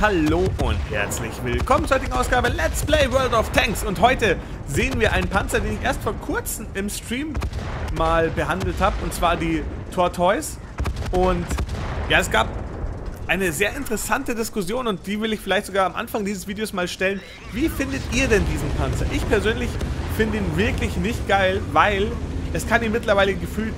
hallo und herzlich willkommen zur heutigen Ausgabe Let's Play World of Tanks. Und heute sehen wir einen Panzer, den ich erst vor kurzem im Stream mal behandelt habe, und zwar die Tortoise. Und ja, es gab eine sehr interessante Diskussion und die will ich vielleicht sogar am Anfang dieses Videos mal stellen. Wie findet ihr denn diesen Panzer? Ich persönlich finde ihn wirklich nicht geil, weil es kann ihn mittlerweile gefühlt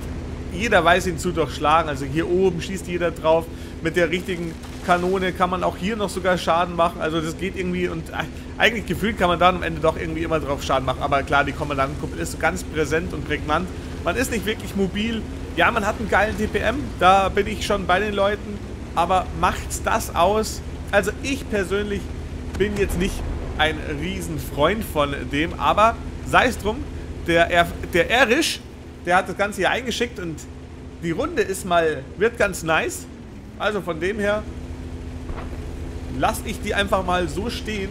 jeder weiß ihn zu durchschlagen. Also hier oben schießt jeder drauf. Mit der richtigen Kanone kann man auch hier noch sogar Schaden machen. Also das geht irgendwie und eigentlich gefühlt kann man dann am Ende doch irgendwie immer drauf Schaden machen. Aber klar, die Kommandantenkuppel ist ganz präsent und prägnant. Man ist nicht wirklich mobil. Ja, man hat einen geilen TPM. Da bin ich schon bei den Leuten. Aber macht's das aus? Also ich persönlich bin jetzt nicht ein Riesenfreund von dem. Aber sei es drum, der, er der Erisch, der hat das Ganze hier eingeschickt und die Runde ist mal, wird ganz nice. Also von dem her lasse ich die einfach mal so stehen.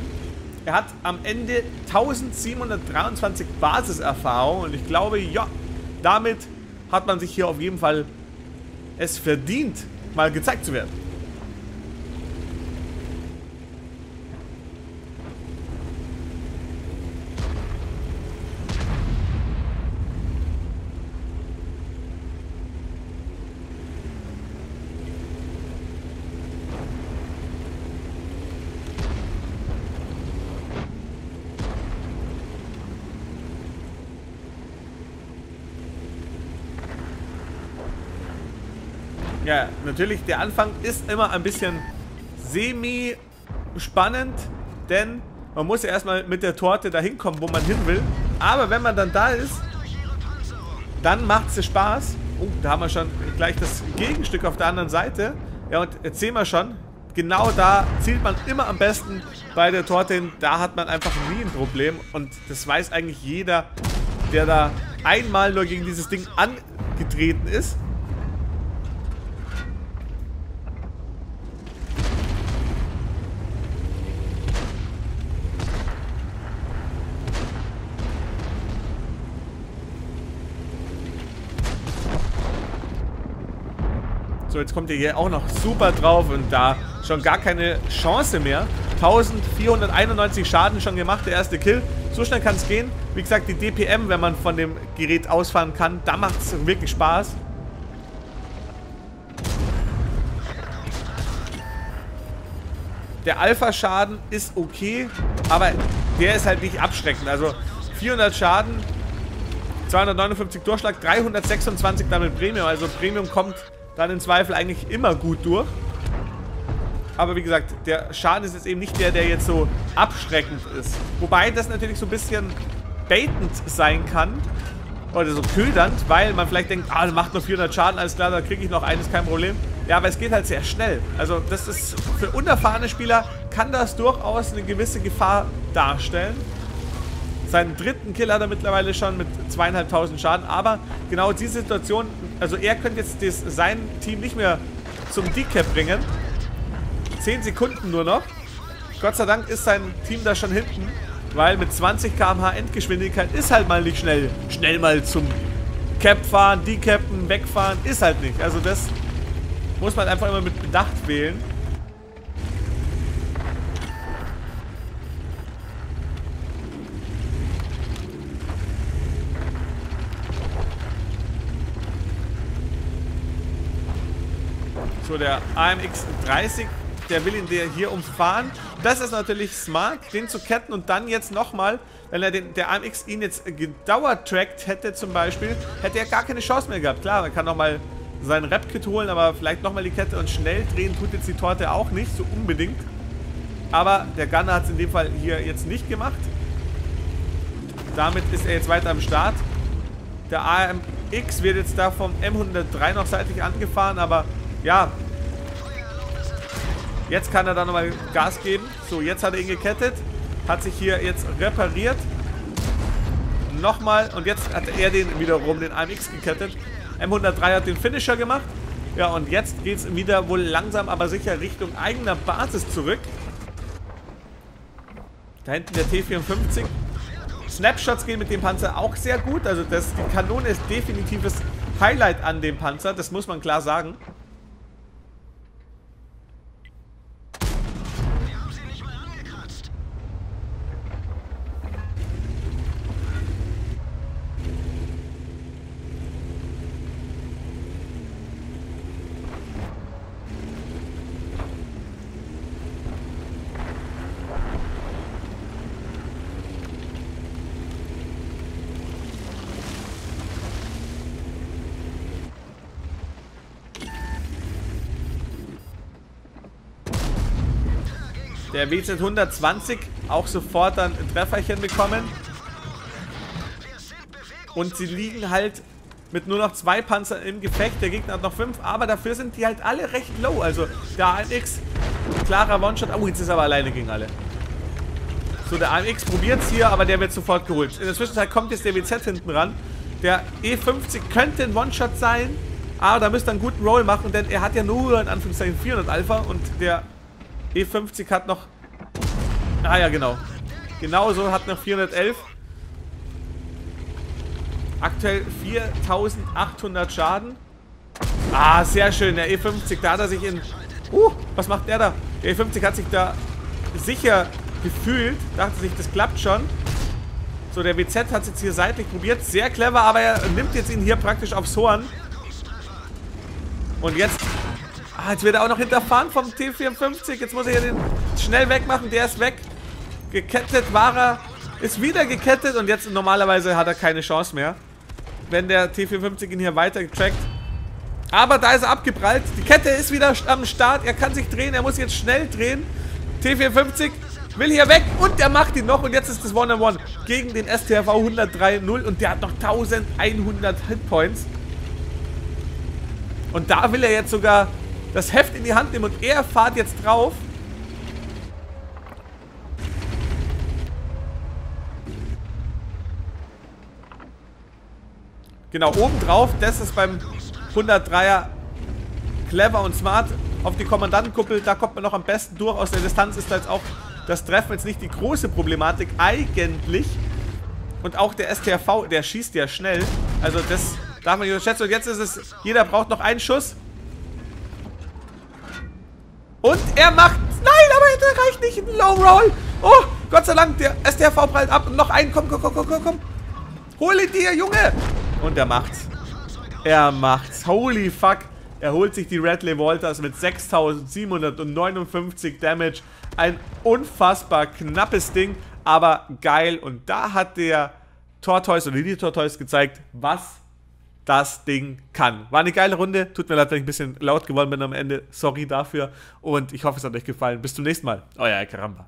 Er hat am Ende 1723 Basiserfahrung und ich glaube, ja, damit hat man sich hier auf jeden Fall es verdient, mal gezeigt zu werden. Ja, natürlich, der Anfang ist immer ein bisschen semi-spannend, denn man muss ja erstmal mit der Torte dahin kommen, wo man hin will. Aber wenn man dann da ist, dann macht es Spaß. Oh, da haben wir schon gleich das Gegenstück auf der anderen Seite. Ja, und jetzt sehen wir schon, genau da zielt man immer am besten bei der Torte hin. Da hat man einfach nie ein Problem. Und das weiß eigentlich jeder, der da einmal nur gegen dieses Ding angetreten ist. So, jetzt kommt ihr hier auch noch super drauf und da schon gar keine Chance mehr. 1491 Schaden schon gemacht, der erste Kill. So schnell kann es gehen. Wie gesagt, die DPM, wenn man von dem Gerät ausfahren kann, da macht es wirklich Spaß. Der Alpha-Schaden ist okay, aber der ist halt nicht abschreckend. Also 400 Schaden, 259 Durchschlag, 326 damit Premium. Also Premium kommt dann im Zweifel eigentlich immer gut durch. Aber wie gesagt, der Schaden ist jetzt eben nicht der, der jetzt so abschreckend ist. Wobei das natürlich so ein bisschen baitend sein kann. Oder so ködernd, weil man vielleicht denkt, ah, macht nur 400 Schaden, alles klar, da kriege ich noch eines, kein Problem. Ja, aber es geht halt sehr schnell. Also das ist, für unerfahrene Spieler kann das durchaus eine gewisse Gefahr darstellen. Seinen dritten Kill hat er mittlerweile schon mit zweieinhalbtausend Schaden. Aber genau diese Situation, also er könnte jetzt das, sein Team nicht mehr zum Decap bringen. Zehn Sekunden nur noch. Gott sei Dank ist sein Team da schon hinten. Weil mit 20 km/h Endgeschwindigkeit ist halt mal nicht schnell. Schnell mal zum Cap fahren, Decappen, wegfahren. Ist halt nicht. Also das muss man einfach immer mit Bedacht wählen. So, der AMX 30, der will ihn hier umfahren. Das ist natürlich smart, den zu ketten und dann jetzt nochmal, wenn er den, der AMX ihn jetzt gedauertrackt hätte zum Beispiel, hätte er gar keine Chance mehr gehabt. Klar, er kann nochmal seinen Rap-Kit holen, aber vielleicht nochmal die Kette und schnell drehen tut jetzt die Torte auch nicht, so unbedingt. Aber der Gunner hat es in dem Fall hier jetzt nicht gemacht. Damit ist er jetzt weiter am Start. Der AMX wird jetzt da vom M103 noch seitlich angefahren, aber ja. Jetzt kann er da nochmal Gas geben. So, jetzt hat er ihn gekettet. Hat sich hier jetzt repariert. Nochmal. Und jetzt hat er den wiederum, den AMX gekettet. M103 hat den Finisher gemacht. Ja, und jetzt geht es wieder wohl langsam, aber sicher Richtung eigener Basis zurück. Da hinten der T54. Snapshots gehen mit dem Panzer auch sehr gut. Also das, die Kanone ist definitives Highlight an dem Panzer. Das muss man klar sagen. Der WZ 120 auch sofort dann ein Trefferchen bekommen. Und sie liegen halt mit nur noch zwei Panzern im Gefecht. Der Gegner hat noch fünf, aber dafür sind die halt alle recht low. Also der AMX, klarer One-Shot. Oh, jetzt ist er aber alleine gegen alle. So, der AMX probiert es hier, aber der wird sofort geholt. In der Zwischenzeit kommt jetzt der WZ hinten ran. Der E50 könnte ein One-Shot sein, aber da müsste er einen guten Roll machen, denn er hat ja nur in Anführungszeichen 400 Alpha und der E50 hat noch... Ah ja, genau. Genauso hat noch 411. Aktuell 4800 Schaden. Ah, sehr schön. Der E50, da hat er sich in... Uh, was macht der da? Der E50 hat sich da sicher gefühlt. Dachte sich, das klappt schon. So, der WZ hat es jetzt hier seitlich probiert. Sehr clever, aber er nimmt jetzt ihn hier praktisch aufs Horn. Und jetzt... Ah, jetzt wird er auch noch hinterfahren vom T54. Jetzt muss er hier den schnell wegmachen. Der ist weg. Gekettet war er. Ist wieder gekettet und jetzt normalerweise hat er keine Chance mehr wenn der T450 ihn hier weiter trackt. Aber da ist er abgeprallt. Die Kette ist wieder am Start. Er kann sich drehen. Er muss jetzt schnell drehen. T450 will hier weg und der macht ihn noch. Und jetzt ist das One-on-One gegen den STRV 103-0 und der hat noch 1100 Hitpoints. Und da will er jetzt sogar das Heft in die Hand nehmen und er fährt jetzt drauf. Genau, obendrauf, das ist beim 103er clever und smart. Auf die Kommandantenkuppel, da kommt man noch am besten durch. Aus der Distanz ist da jetzt auch das Treffen jetzt nicht die große Problematik. Eigentlich. Und auch der STRV, der schießt ja schnell. Also das darf man nicht unterschätzen. Und jetzt ist es, jeder braucht noch einen Schuss. Und er macht, nein, aber er reicht nicht, Low Roll. Oh, Gott sei Dank, der STRV prallt ab. Und noch einen, komm, komm, komm, komm, komm. Hol ihn dir, Junge. Und er macht's. Er macht's. Holy fuck. Er holt sich die Redley Walters mit 6759 Damage. Ein unfassbar knappes Ding, aber geil. Und da hat der Tortoise oder die Tortoise gezeigt, was das Ding kann. War eine geile Runde. Tut mir leid, wenn ich ein bisschen laut geworden bin am Ende. Sorry dafür. Und ich hoffe, es hat euch gefallen. Bis zum nächsten Mal. Euer Karamba.